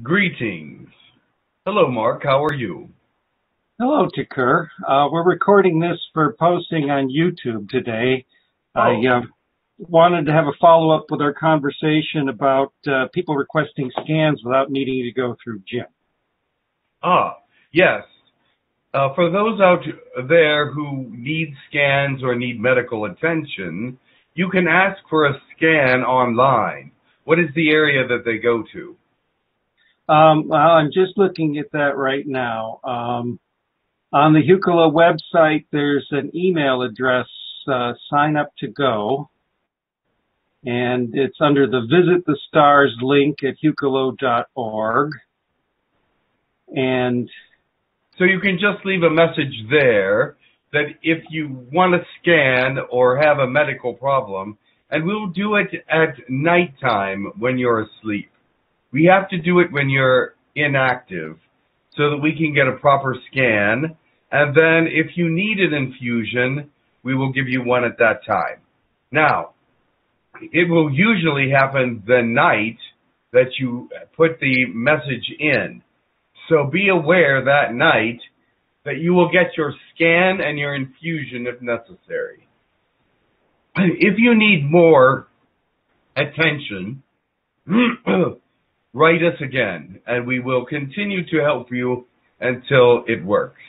Greetings. Hello, Mark. How are you? Hello, Tekkrr. Uh, we're recording this for posting on YouTube today. Oh. I uh, wanted to have a follow up with our conversation about uh, people requesting scans without needing to go through Jim. Ah, yes. Uh, for those out there who need scans or need medical attention, you can ask for a scan online. What is the area that they go to? Um, well, I'm just looking at that right now. Um, on the Hucolo website, there's an email address, uh, sign up to go, and it's under the Visit the Stars link at hucolo.org. And So you can just leave a message there that if you want to scan or have a medical problem, and we'll do it at nighttime when you're asleep. We have to do it when you're inactive so that we can get a proper scan. And then if you need an infusion, we will give you one at that time. Now, it will usually happen the night that you put the message in. So be aware that night that you will get your scan and your infusion if necessary. If you need more attention, write us again and we will continue to help you until it works.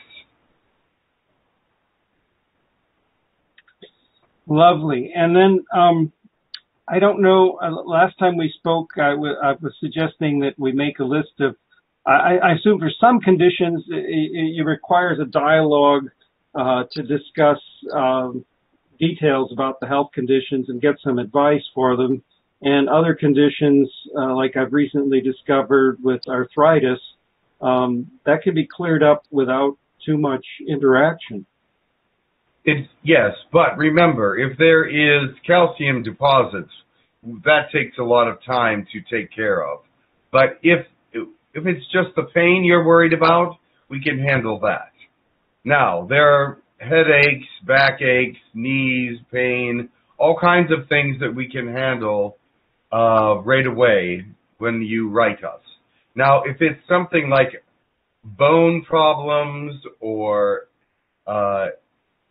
Lovely. And then um, I don't know. Uh, last time we spoke, I, was suggesting that we make a list of. I, I assume for some conditions it, it, it requires a dialogue uh, to discuss um, details about the health conditions and get some advice for them. And other conditions, uh, like I've recently discovered with arthritis, um, that can be cleared up without too much interaction. Yes, but remember, if there is calcium deposits, that takes a lot of time to take care of. But if if it's just the pain you're worried about, we can handle that. Now, there are headaches, backaches, knees, pain, all kinds of things that we can handle uh, right away when you write us. Now, if it's something like bone problems or uh,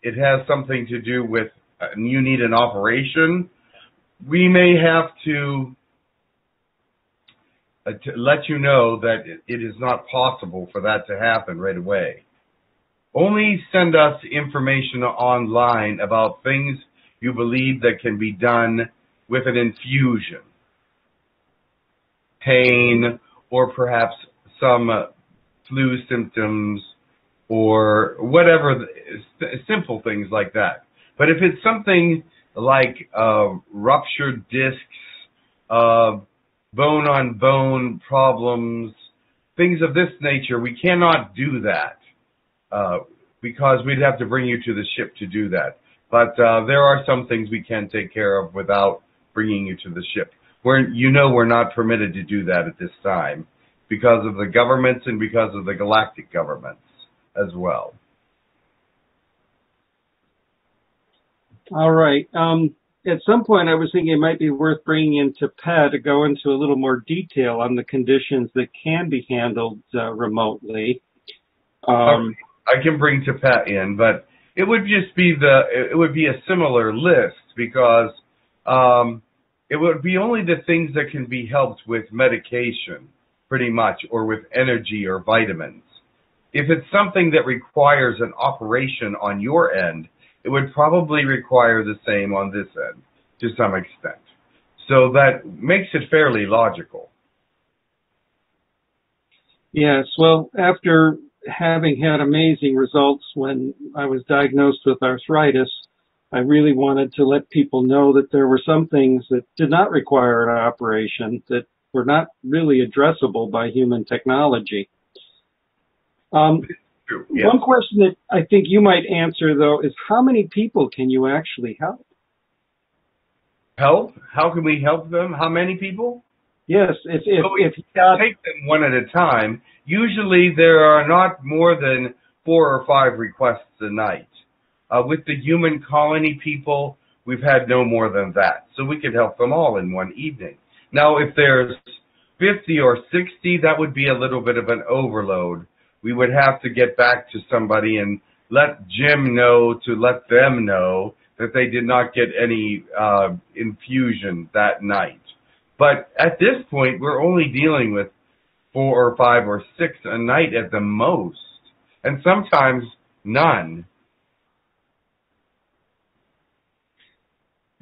it has something to do with uh, you need an operation, we may have to, uh, to let you know that it, it is not possible for that to happen right away. Only send us information online about things you believe that can be done with an infusion, pain, or perhaps some uh, flu symptoms or whatever, simple things like that. But if it's something like uh, ruptured discs, uh, bone on bone problems, things of this nature, we cannot do that uh, because we'd have to bring you to the ship to do that. But uh, there are some things we can take care of without bringing you to the ship. We're, you know we're not permitted to do that at this time because of the governments and because of the galactic governments as well. All right. Um, at some point, I was thinking it might be worth bringing in Pat to go into a little more detail on the conditions that can be handled uh, remotely. Um, I can bring Pat in, but it would just be the it would be a similar list because um, it would be only the things that can be helped with medication, pretty much, or with energy or vitamins. If it's something that requires an operation on your end, it would probably require the same on this end to some extent. So that makes it fairly logical. Yes, well, after having had amazing results when I was diagnosed with arthritis, I really wanted to let people know that there were some things that did not require an operation that were not really addressable by human technology. Um. One question that I think you might answer though is how many people can you actually help? Help? How can we help them? How many people? Yes, if if, we if got take them one at a time. Usually there are not more than four or five requests a night. Uh, with the human colony people, we've had no more than that. So we could help them all in one evening. Now, if there's 50 or 60, that would be a little bit of an overload. We would have to get back to somebody and let Jim know to let them know that they did not get any uh, infusion that night. But at this point, we're only dealing with four or five or six a night at the most, and sometimes none.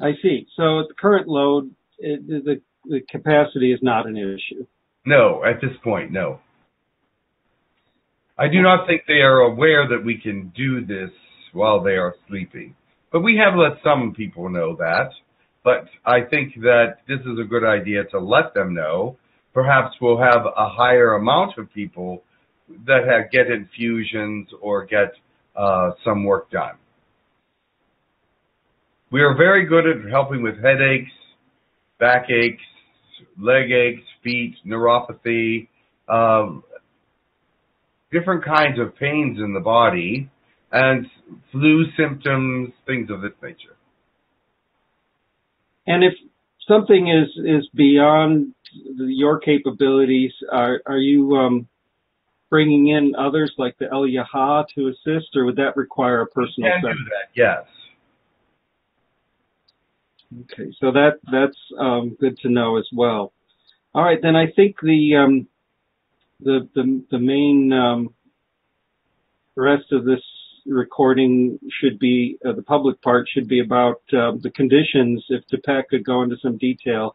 I see. So at the current load, it, the, the capacity is not an issue. No, at this point, no. I do not think they are aware that we can do this while they are sleeping. But we have let some people know that. But I think that this is a good idea to let them know. Perhaps we'll have a higher amount of people that have, get infusions or get uh, some work done. We are very good at helping with headaches, backaches, leg aches, feet, neuropathy, um, different kinds of pains in the body, and flu symptoms, things of this nature. And if something is is beyond your capabilities, are are you um, bringing in others like the El Yaha to assist, or would that require a personal? We can do that, yes. Okay, so that that's um, good to know as well. All right, then I think the um, the the the main um, rest of this recording should be uh, the public part should be about uh, the conditions. If Tepeh could go into some detail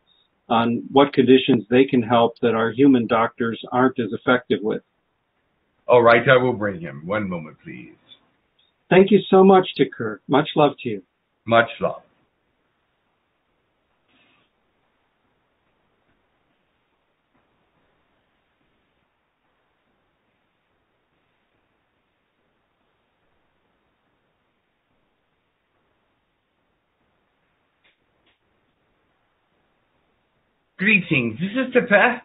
on what conditions they can help that our human doctors aren't as effective with. All right, I will bring him. One moment, please. Thank you so much, Tekkrr. Much love to you. Much love. Greetings. This is Tepeh.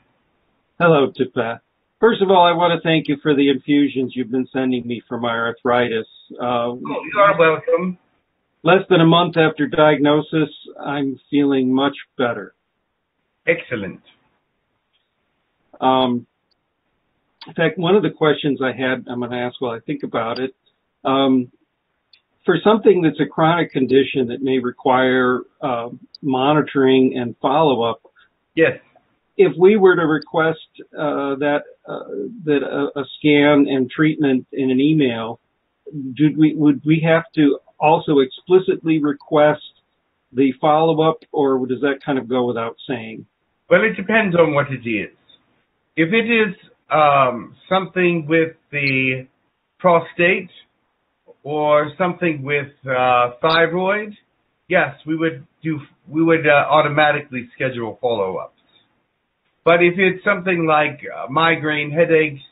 Hello, Tepeh. First of all, I want to thank you for the infusions you've been sending me for my arthritis. Uh, oh, you are welcome. Less than a month after diagnosis, I'm feeling much better. Excellent. Um, in fact, one of the questions I had, I'm going to ask while I think about it. Um, for something that's a chronic condition that may require uh, monitoring and follow up, Yes. If we were to request uh, that uh, that a, a, scan and treatment in an email, do we, would we have to also explicitly request the follow up, or does that kind of go without saying? Well, it depends on what it is. If it is um, something with the prostate or something with uh, thyroid, yes, we would do. We would uh, automatically schedule follow-ups. But if it's something like uh, migraine headaches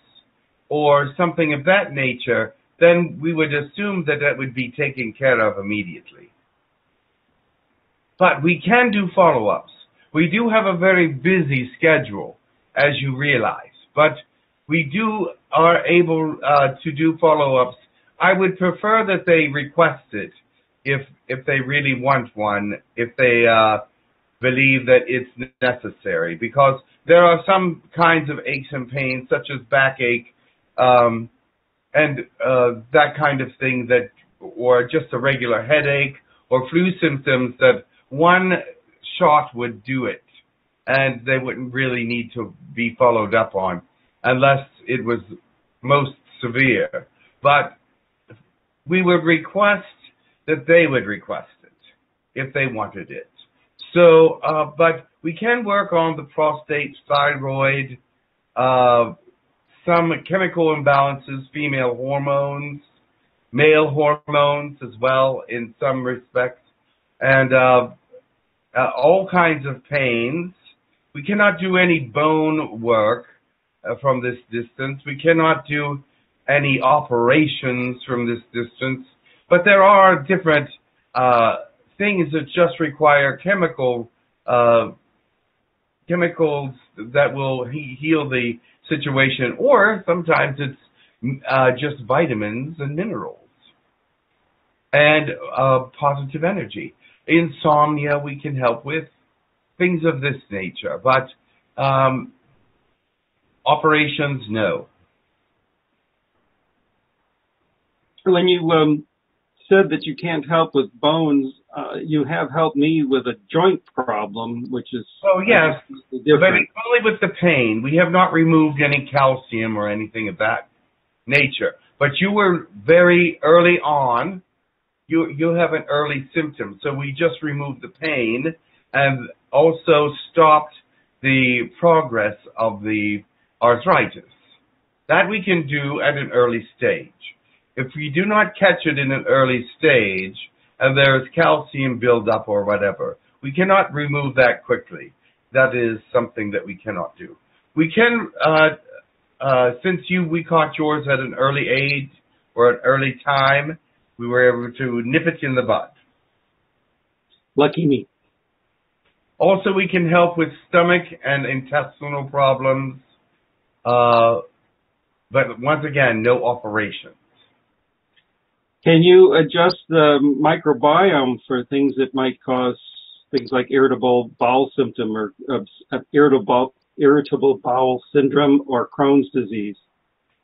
or something of that nature, then we would assume that that would be taken care of immediately. But we can do follow-ups. We do have a very busy schedule, as you realize, but we do are able uh, to do follow-ups. I would prefer that they request it if if they really want one, if they uh, believe that it's necessary, because there are some kinds of aches and pains, such as backache, um, and uh, that kind of thing that, or just a regular headache or flu symptoms that one shot would do it, and they wouldn't really need to be followed up on unless it was most severe. But we would request that they would request it if they wanted it. So, uh, but we can work on the prostate, thyroid, uh, some chemical imbalances, female hormones, male hormones as well in some respects, and uh, uh all kinds of pains. We cannot do any bone work uh, from this distance. We cannot do any operations from this distance but there are different uh, things that just require chemical uh, chemicals that will he- heal the situation, or sometimes it's uh, just vitamins and minerals and uh, positive energy. Insomnia we can help with things of this nature, but um, operations, no. When you um, said that you can't help with bones, uh, you have helped me with a joint problem, which is Oh yes, but it's only with the pain. We have not removed any calcium or anything of that nature. But you were very early on. You you have an early symptom, so we just removed the pain and also stopped the progress of the arthritis. That we can do at an early stage. If we do not catch it in an early stage and there's calcium buildup or whatever, we cannot remove that quickly. That is something that we cannot do. We can, uh, uh, since you we caught yours at an early age or an early time, we were able to nip it in the bud. Lucky me. Also, we can help with stomach and intestinal problems, uh, but once again, no operation. Can you adjust the microbiome for things that might cause things like irritable bowel symptom or uh, irritable irritable bowel syndrome or Crohn's disease?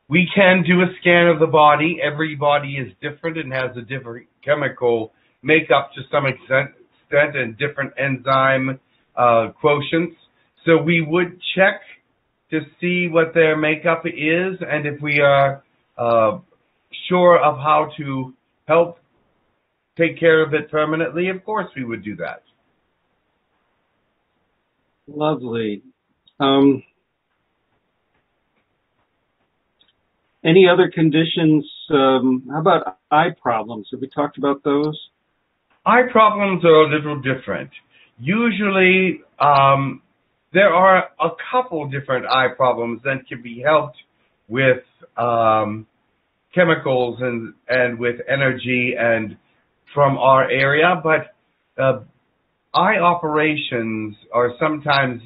We can do a scan of the body. Every body is different and has a different chemical makeup to some extent and different enzyme uh, quotients. So we would check to see what their makeup is, and if we are uh, sure of how to help take care of it permanently, of course we would do that. Lovely. Um, any other conditions? Um, how about eye problems? Have we talked about those? Eye problems are a little different. Usually, um, there are a couple different eye problems that can be helped with um, chemicals and and with energy and from our area, but uh, eye operations are sometimes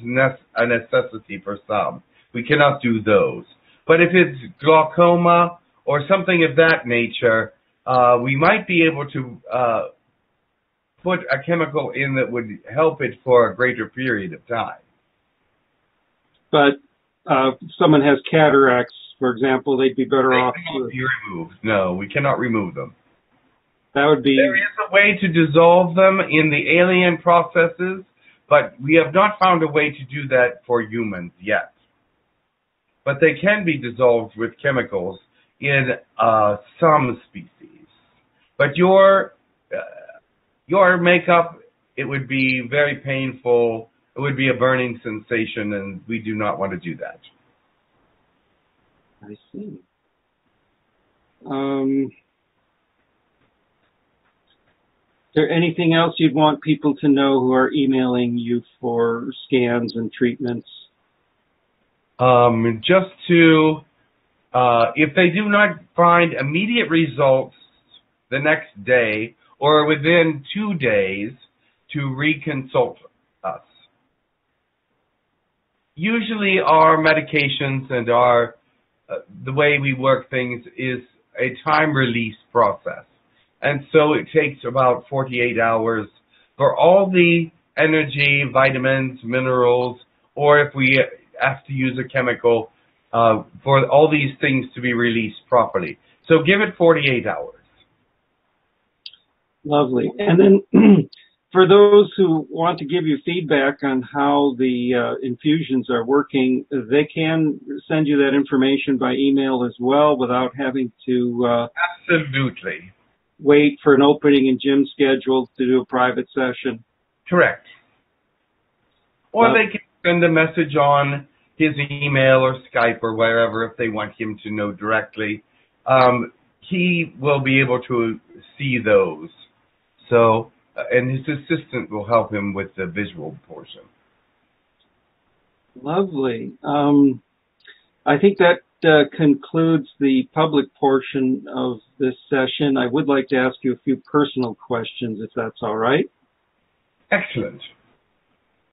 a necessity for some. We cannot do those. But if it's glaucoma or something of that nature, uh, we might be able to uh, put a chemical in that would help it for a greater period of time. But uh, someone has cataracts, for example, they'd be better They off. cannot be removed. No, we cannot remove them. That would be There is a way to dissolve them in the alien processes, but we have not found a way to do that for humans yet. But they can be dissolved with chemicals in uh, some species. But your uh, your makeup, it would be very painful. It would be a burning sensation, and we do not want to do that. I see. Um, is there anything else you'd want people to know who are emailing you for scans and treatments? Um, just to, uh, if they do not find immediate results the next day or within two days, to reconsult us. Usually, our medications and our the way we work things is a time release process, and so it takes about 48 hours for all the energy, vitamins, minerals, or if we have to use a chemical uh, for all these things to be released properly. So give it 48 hours. Lovely. And then for those who want to give you feedback on how the uh, infusions are working, they can send you that information by email as well without having to uh, Absolutely. wait for an opening in Jim's schedule to do a private session. Correct. Or Uh, they can send a message on his email or Skype or wherever if they want him to know directly. Um, he will be able to see those. So, and his assistant will help him with the visual portion. Lovely. Um, I think that uh, concludes the public portion of this session. I would like to ask you a few personal questions, if that's all right. Excellent.